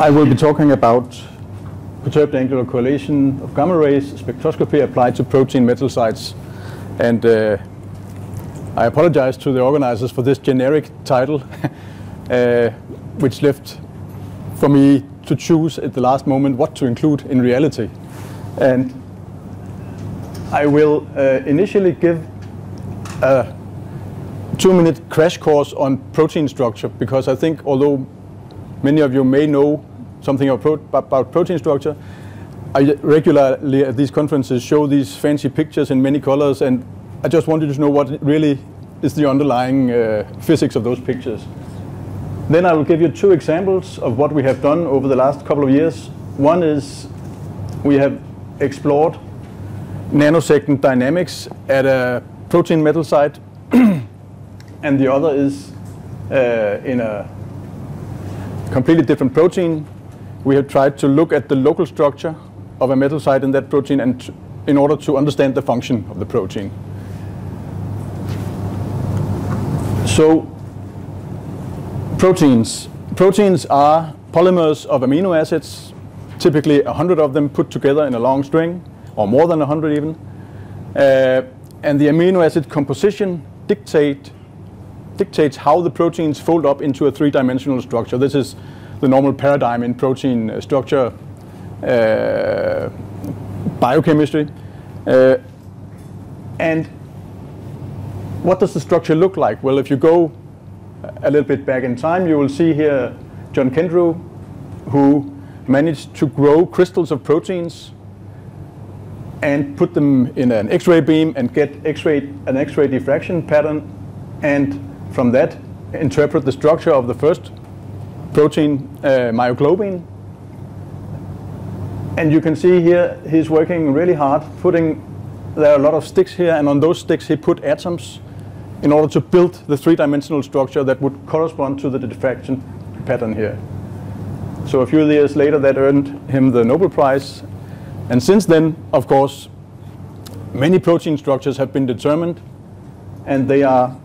I will be talking about perturbed angular correlation of gamma rays spectroscopy applied to protein metal sites. And uh, I apologize to the organizers for this generic title, uh, which left for me to choose at the last moment what to include in reality. And I will uh, initially give a two-minute crash course on protein structure because I think although many of you may know something about protein structure. I regularly at these conferences show these fancy pictures in many colors, and I just wanted to know what really is the underlying uh, physics of those pictures. Then I will give you two examples of what we have done over the last couple of years. One is we have explored nanosecond dynamics at a protein metal site, and the other is uh, in a completely different protein. We have tried to look at the local structure of a metal site in that protein and in order to understand the function of the protein. So proteins. Proteins are polymers of amino acids, typically 100 of them put together in a long string, or more than 100 even. Uh, and the amino acid composition dictate dictates how the proteins fold up into a three-dimensional structure. This is the normal paradigm in protein uh, structure uh, biochemistry. Uh, and what does the structure look like? Well, if you go a little bit back in time, you will see here John Kendrew, who managed to grow crystals of proteins and put them in an X-ray beam and get X-ray an X-ray diffraction pattern and from that, interpret the structure of the first protein, uh, myoglobin. And you can see here he's working really hard, putting, there are a lot of sticks here, and on those sticks he put atoms in order to build the three-dimensional structure that would correspond to the diffraction pattern here. So a few years later that earned him the Nobel Prize. And since then, of course, many protein structures have been determined and they are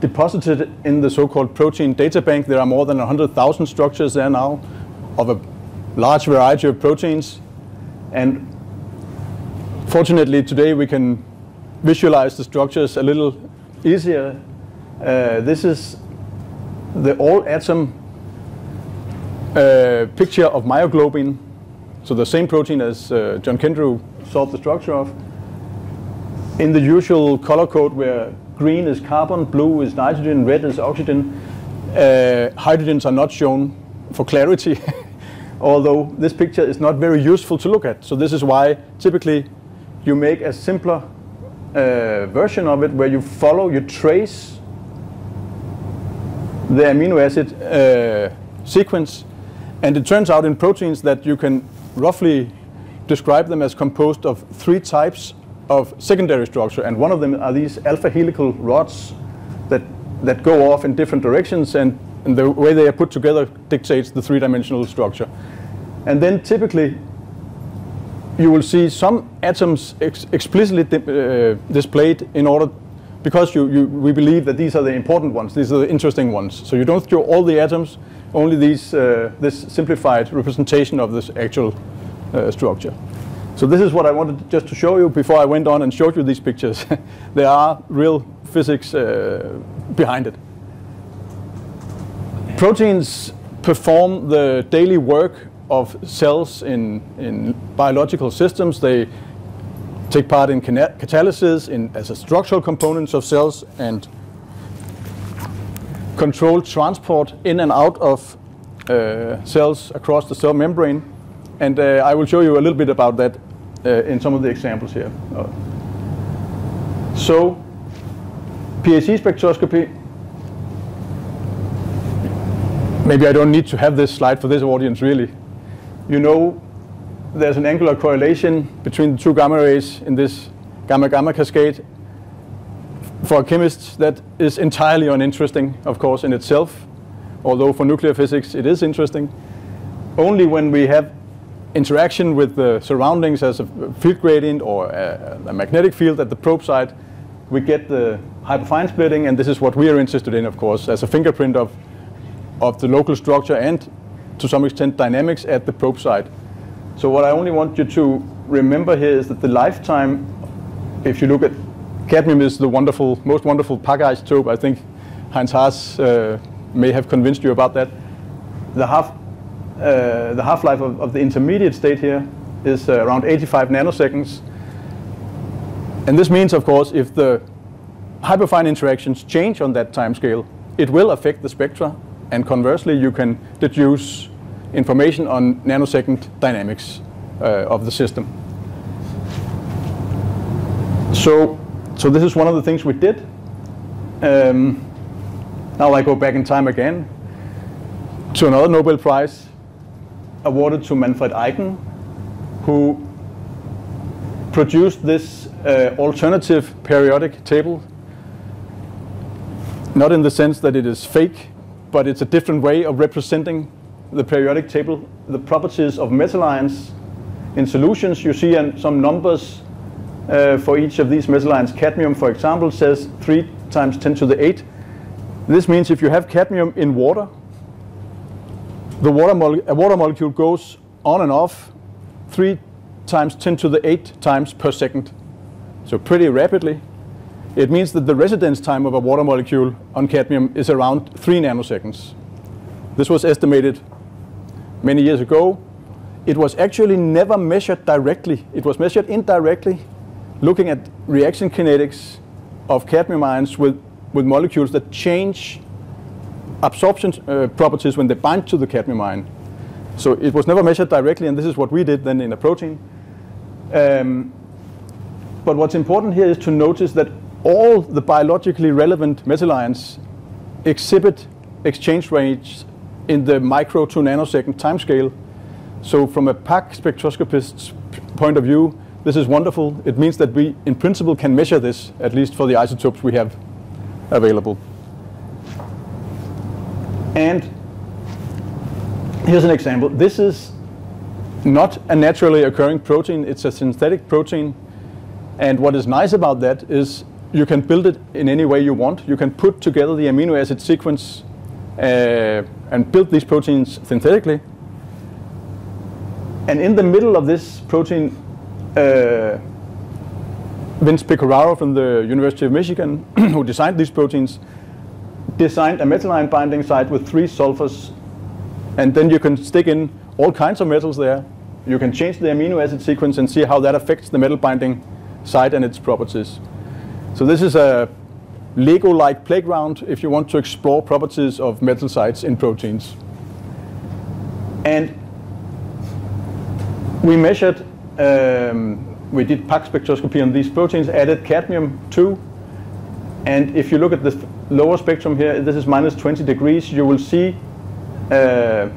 deposited in the so-called protein data bank. There are more than 100,000 structures there now of a large variety of proteins. And fortunately, today we can visualize the structures a little easier. Uh, this is the all-atom uh, picture of myoglobin, so the same protein as uh, John Kendrew solved the structure of, in the usual color code where green is carbon, blue is nitrogen, red is oxygen. Uh, hydrogens are not shown for clarity, although this picture is not very useful to look at. So this is why typically you make a simpler uh, version of it where you follow, you trace the amino acid uh, sequence. And it turns out in proteins that you can roughly describe them as composed of three types of secondary structure, and one of them are these alpha helical rods that, that go off in different directions, and, and the way they are put together dictates the three-dimensional structure. And then typically, you will see some atoms ex explicitly di uh, displayed in order, because you, you, we believe that these are the important ones, these are the interesting ones. So you don't show all the atoms, only these, uh, this simplified representation of this actual uh, structure. So this is what I wanted just to show you before I went on and showed you these pictures. there are real physics uh, behind it. Proteins perform the daily work of cells in, in biological systems. They take part in catalysis in, as a structural components of cells and control transport in and out of uh, cells across the cell membrane. And uh, I will show you a little bit about that uh, in some of the examples here. Uh, so, PAC spectroscopy, maybe I don't need to have this slide for this audience really. You know there's an angular correlation between the two gamma rays in this gamma-gamma cascade. For chemists, that is entirely uninteresting, of course, in itself, although for nuclear physics it is interesting. Only when we have interaction with the surroundings as a field gradient or a, a, magnetic field at the probe site, we get the hyperfine splitting, and this is what we are interested in, of course, as a fingerprint of, of the local structure and to some extent dynamics at the probe site. So what I only want you to remember here is that the lifetime, if you look at cadmium is the wonderful, most wonderful PAC isotope. I think Heinz Haas uh, may have convinced you about that. The half, uh, the half-life of, of, the intermediate state here is uh, around 85 nanoseconds. And this means, of course, if the hyperfine interactions change on that time scale, it will affect the spectra. And conversely, you can deduce information on nanosecond dynamics uh, of the system. So, so this is one of the things we did. Um, now I go back in time again to another Nobel Prize awarded to Manfred Eigen, who produced this uh, alternative periodic table. Not in the sense that it is fake, but it's a different way of representing the periodic table, the properties of metal ions in solutions. You see and some numbers uh, for each of these metal ions. Cadmium, for example, says 3 times 10 to the 8. This means if you have cadmium in water, the water a water molecule goes on and off 3 times 10 to the 8 times per second. So pretty rapidly. It means that the residence time of a water molecule on cadmium is around 3 nanoseconds. This was estimated many years ago. It was actually never measured directly. It was measured indirectly, looking at reaction kinetics of cadmium ions with, with molecules that change absorption uh, properties when they bind to the cadmium ion. So it was never measured directly, and this is what we did then in a protein. Um, but what's important here is to notice that all the biologically relevant metal ions exhibit exchange rates in the micro to nanosecond timescale. So from a PAC spectroscopist's point of view, this is wonderful. It means that we, in principle, can measure this, at least for the isotopes we have available. And here's an example. This is not a naturally occurring protein. It's a synthetic protein. And what is nice about that is you can build it in any way you want. You can put together the amino acid sequence uh, and build these proteins synthetically. And in the middle of this protein, uh, Vince Pecoraro from the University of Michigan, who designed these proteins, designed a metal ion binding site with three sulfurs. And then you can stick in all kinds of metals there. You can change the amino acid sequence and see how that affects the metal binding site and its properties. So this is a Lego-like playground if you want to explore properties of metal sites in proteins. And we measured, um, we did PAC spectroscopy on these proteins, added cadmium too. And if you look at the lower spectrum here, this is minus 20 degrees, you will see uh,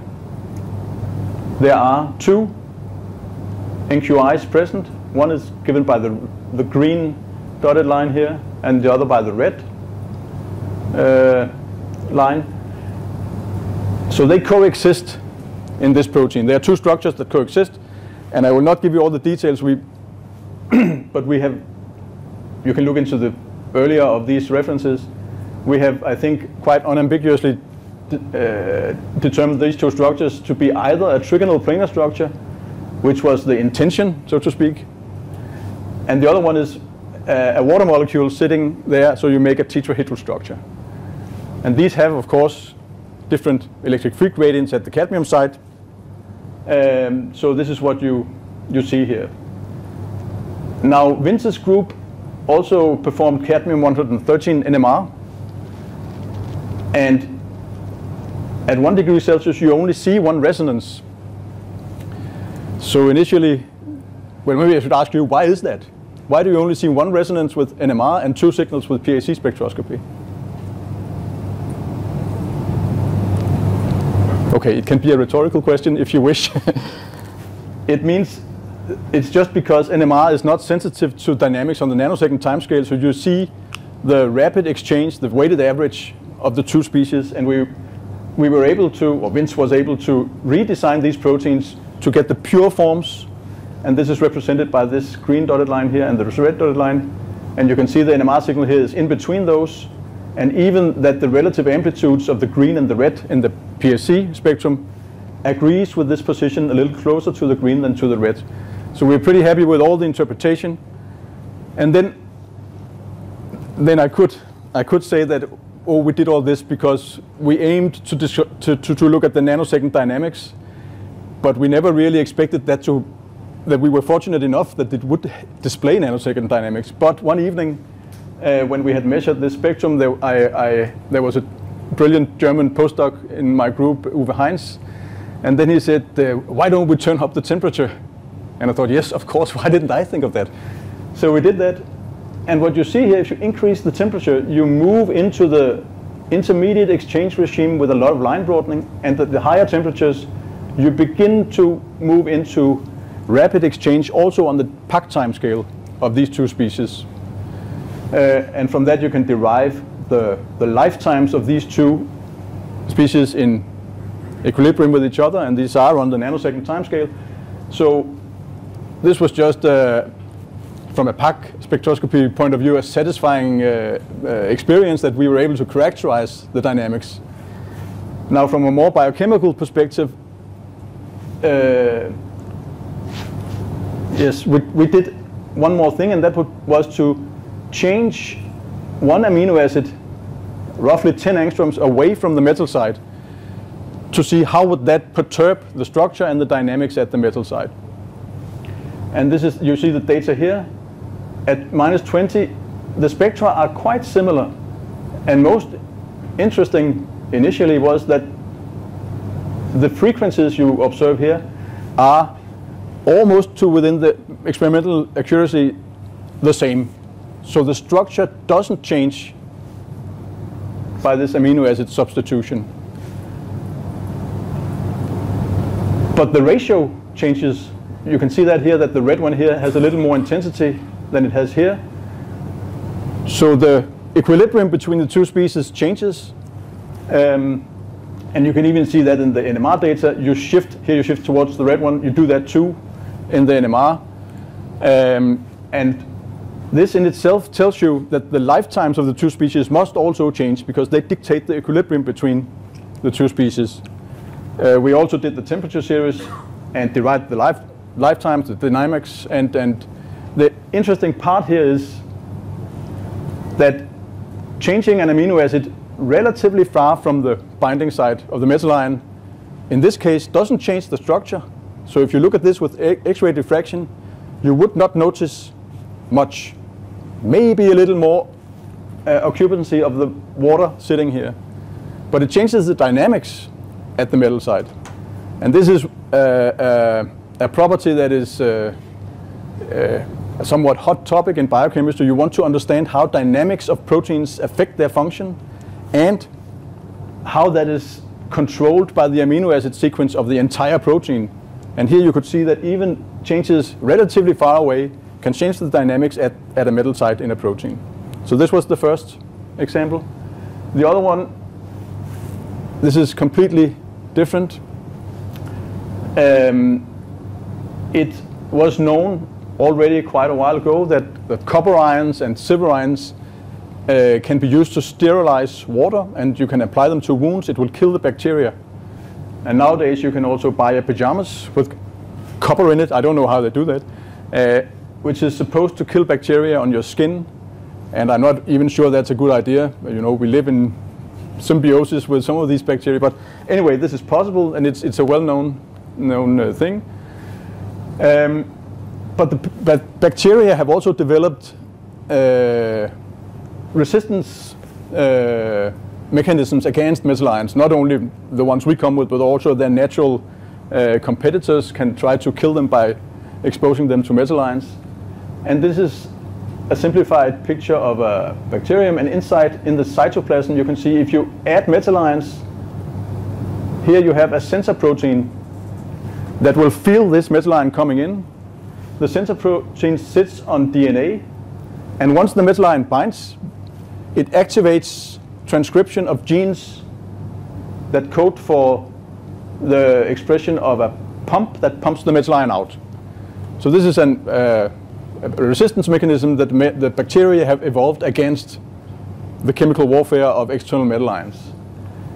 there are two NQIs present. One is given by the, the green dotted line here, and the other by the red uh, line. So they coexist in this protein. There are two structures that coexist, and I will not give you all the details. We, but we have, you can look into the earlier of these references. We have, I think, quite unambiguously uh, determined these two structures to be either a trigonal planar structure, which was the intention, so to speak, and the other one is uh, a water molecule sitting there, so you make a tetrahedral structure. And these have, of course, different electric field gradients at the cadmium site. Um, so this is what you, you see here. Now, Vince's group also performed cadmium-113 NMR. And at one degree Celsius, you only see one resonance. So initially, well, maybe I should ask you, why is that? Why do you only see one resonance with NMR and two signals with PAC spectroscopy? Okay, it can be a rhetorical question if you wish. it means it's just because NMR is not sensitive to dynamics on the nanosecond timescale, so you see the rapid exchange, the weighted average of the two species, and we, we were able to, or Vince was able to redesign these proteins to get the pure forms and this is represented by this green dotted line here and the red dotted line. And you can see the NMR signal here is in between those. And even that the relative amplitudes of the green and the red in the PSC spectrum agrees with this position a little closer to the green than to the red. So we're pretty happy with all the interpretation. And then, then I could I could say that oh we did all this because we aimed to, to, to, to look at the nanosecond dynamics, but we never really expected that to that we were fortunate enough that it would display nanosecond dynamics. But one evening, uh, when we had measured this spectrum, there, I, I, there was a brilliant German postdoc in my group, Uwe Heinz, and then he said, uh, why don't we turn up the temperature? And I thought, yes, of course, why didn't I think of that? So we did that, and what you see here, if you increase the temperature, you move into the intermediate exchange regime with a lot of line broadening, and at the higher temperatures, you begin to move into rapid exchange also on the PAC time scale of these two species. Uh, and from that you can derive the, the lifetimes of these two species in equilibrium with each other, and these are on the nanosecond time scale. So this was just, uh, from a PAC spectroscopy point of view, a satisfying uh, uh, experience that we were able to characterize the dynamics. Now, from a more biochemical perspective, uh, yes, we, we did one more thing, and that was to change one amino acid roughly 10 angstroms away from the metal side to see how would that perturb the structure and the dynamics at the metal side. And this is, you see the data here. At minus 20, the spectra are quite similar. And most interesting initially was that the frequencies you observe here are almost to within the experimental accuracy the same. So the structure doesn't change by this amino acid substitution. But the ratio changes. You can see that here, that the red one here has a little more intensity than it has here. So the equilibrium between the two species changes. Um, and you can even see that in the NMR data. You shift, here you shift towards the red one. You do that too in the NMR. Um, and this in itself tells you that the lifetimes of the two species must also change because they dictate the equilibrium between the two species. Uh, we also did the temperature series and derived the life, lifetimes, the dynamics, and, and the interesting part here is that changing an amino acid relatively far from the binding site of the metal ion, in this case, doesn't change the structure, so if you look at this with X-ray diffraction, you would not notice much. Maybe a little more uh, occupancy of the water sitting here. But it changes the dynamics at the metal side. And this is uh, uh, a property that is uh, uh, a somewhat hot topic in biochemistry. You want to understand how dynamics of proteins affect their function and how that is controlled by the amino acid sequence of the entire protein and here you could see that even changes relatively far away can change the dynamics at, at a metal site in a protein. So this was the first example. The other one, this is completely different. Um, it was known already quite a while ago that, that copper ions and silver ions uh, can be used to sterilize water and you can apply them to wounds. It will kill the bacteria. And nowadays you can also buy a pajamas with copper in it. I don't know how they do that, uh, which is supposed to kill bacteria on your skin. And I'm not even sure that's a good idea. You know, we live in symbiosis with some of these bacteria. But anyway, this is possible, and it's, it's a well-known known, uh, thing. Um, but the but bacteria have also developed uh, resistance uh, mechanisms against metal ions, not only the ones we come with, but also their natural uh, competitors can try to kill them by exposing them to metal ions. And this is a simplified picture of a bacterium, and inside in the cytoplasm you can see if you add metal ions, here you have a sensor protein that will feel this metal ion coming in. The sensor protein sits on DNA, and once the metal ion binds, it activates transcription of genes that code for the expression of a pump that pumps the metal ion out. So this is an, uh, a resistance mechanism that the bacteria have evolved against the chemical warfare of external metal ions.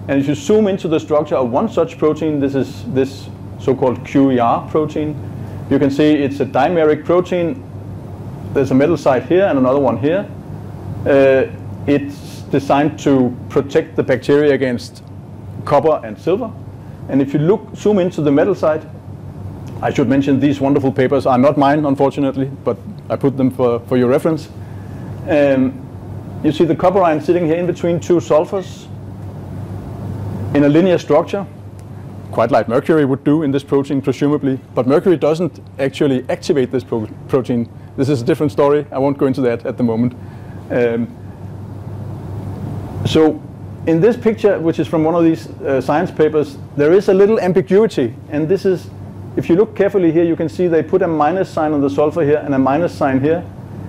And if you zoom into the structure of one such protein, this is this so-called CueR protein, you can see it's a dimeric protein. There's a metal site here and another one here. Uh, it's designed to protect the bacteria against copper and silver. And if you look, zoom into the metal side, I should mention these wonderful papers are not mine, unfortunately, but I put them for, for your reference. Um, you see the copper ion sitting here in between two sulfurs in a linear structure, quite like mercury would do in this protein, presumably. But mercury doesn't actually activate this pro protein. This is a different story. I won't go into that at the moment. Um, so in this picture, which is from one of these uh, science papers, there is a little ambiguity. And this is, if you look carefully here, you can see they put a minus sign on the sulfur here and a minus sign here.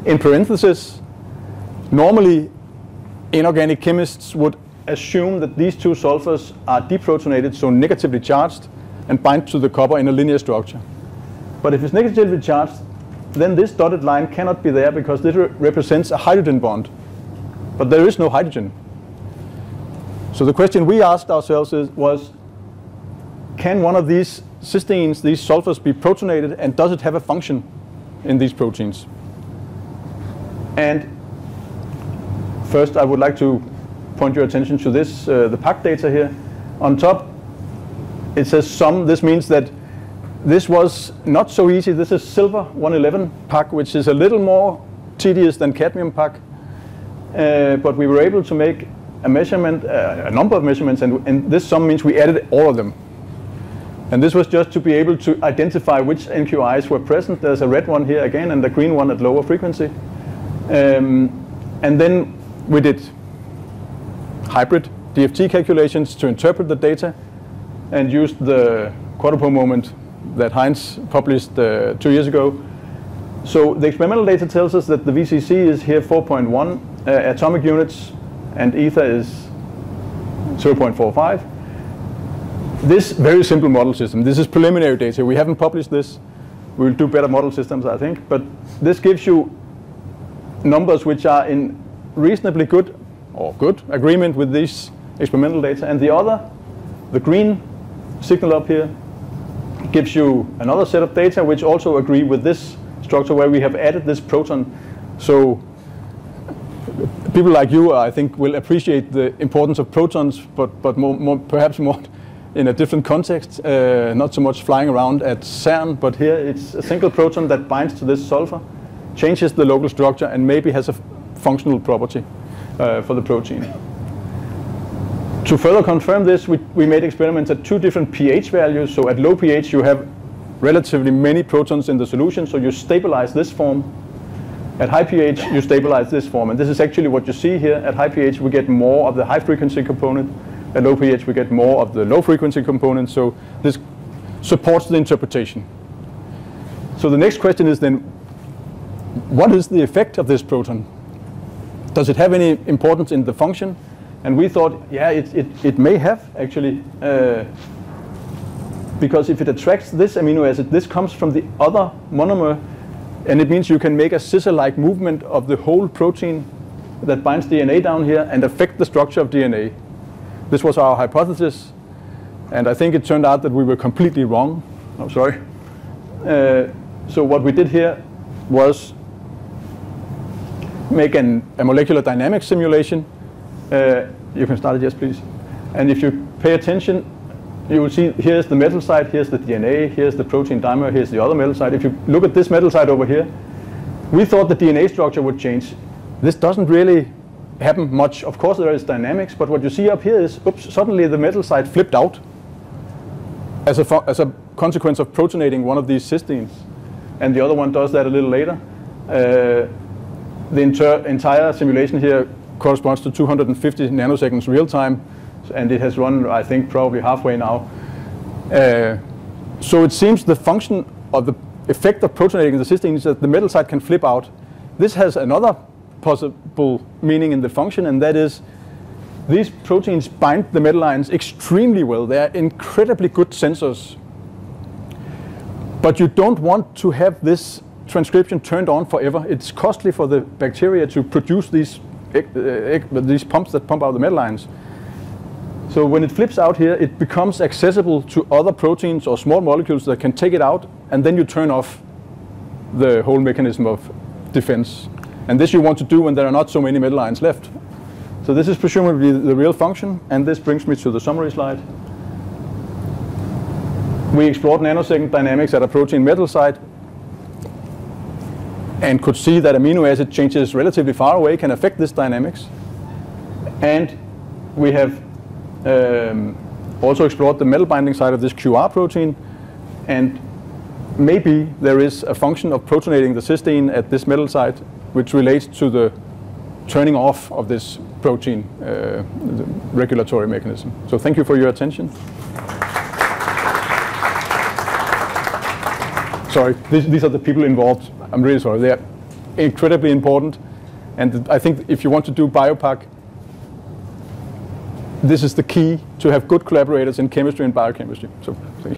In parentheses, normally inorganic chemists would assume that these two sulfurs are deprotonated, so negatively charged, and bind to the copper in a linear structure. But if it's negatively charged, then this dotted line cannot be there because this re represents a hydrogen bond. But there is no hydrogen. So the question we asked ourselves is, was, can one of these cysteines, these sulfurs, be protonated, and does it have a function in these proteins? And first, I would like to point your attention to this, uh, the PAC data here. On top, it says some. This means that this was not so easy. This is silver 111 PAC, which is a little more tedious than cadmium PAC. Uh, but we were able to make a measurement, uh, a number of measurements, and, and this sum means we added all of them. And this was just to be able to identify which NQIs were present. There's a red one here again and a green one at lower frequency. Um, and then we did hybrid DFT calculations to interpret the data and used the quadrupole moment that Heinz published uh, two years ago. So the experimental data tells us that the Vzz is here 4.1 uh, atomic units and eta is 0.45. This very simple model system, this is preliminary data. We haven't published this. We'll do better model systems, I think. But this gives you numbers which are in reasonably good or good agreement with these experimental data. And the other, the green signal up here, gives you another set of data which also agree with this structure where we have added this proton. So people like you, I think, will appreciate the importance of protons, but, but more, more, perhaps more in a different context, uh, not so much flying around at CERN, but here it's a single proton that binds to this sulfur, changes the local structure, and maybe has a functional property uh, for the protein. To further confirm this, we, we made experiments at two different pH values. So at low pH, you have relatively many protons in the solution, so you stabilize this form at high pH, you stabilize this form. And this is actually what you see here. At high pH, we get more of the high frequency component. At low pH, we get more of the low frequency component. So this supports the interpretation. So the next question is then, what is the effect of this proton? Does it have any importance in the function? And we thought, yeah, it, it, it may have actually. Uh, because if it attracts this amino acid, this comes from the other monomer and it means you can make a scissor-like movement of the whole protein that binds DNA down here and affect the structure of DNA. This was our hypothesis, and I think it turned out that we were completely wrong. I'm oh, sorry. Uh, so what we did here was make an, a molecular dynamics simulation. Uh, you can start it, yes, please. And if you pay attention, you will see here's the metal side, here's the DNA, here's the protein dimer, here's the other metal side. If you look at this metal side over here, we thought the DNA structure would change. This doesn't really happen much. Of course, there is dynamics, but what you see up here is, oops, suddenly the metal side flipped out as a, as a consequence of protonating one of these cysteines. And the other one does that a little later. Uh, the entire simulation here corresponds to 250 nanoseconds real time and it has run, I think, probably halfway now. Uh, so it seems the function of the effect of protonating the cysteine is that the metal side can flip out. This has another possible meaning in the function, and that is these proteins bind the metal ions extremely well. They are incredibly good sensors. But you don't want to have this transcription turned on forever. It's costly for the bacteria to produce these, uh, these pumps that pump out the metal ions. So when it flips out here, it becomes accessible to other proteins or small molecules that can take it out, and then you turn off the whole mechanism of defense. And this you want to do when there are not so many metal ions left. So this is presumably the real function, and this brings me to the summary slide. We explored nanosecond dynamics at a protein metal site and could see that amino acid changes relatively far away can affect this dynamics. And we have um, also explored the metal binding side of this CueR protein and maybe there is a function of protonating the cysteine at this metal site which relates to the turning off of this protein uh, regulatory mechanism. So thank you for your attention. sorry, these, these are the people involved. I'm really sorry. They're incredibly important. And I think if you want to do bioPAC, this is the key to have good collaborators in chemistry and biochemistry. So